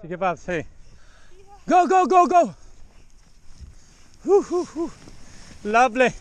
Sì, che fa? Sì. Go, go, go, go! Whew, whew, whew. Lovely.